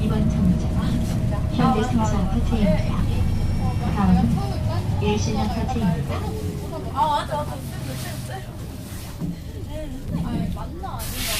이번 정류장은 현대생산 아파트입니다. 다음은 일신 아파트입니다. 아 맞아 맞아. 아니 맞나 아닌가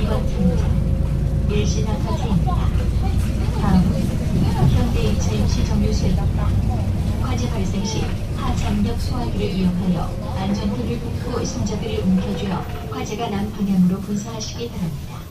이번 정류장 일신 아파트입니 다. 다음은 현대 2차 임시 정류소입니다. 화재 발생 시 하장력 소화기를 이용하여 안전띠를 꽂고 승자들을 움켜쥐어 화재가 난 방향으로 분사하시기 바랍니다.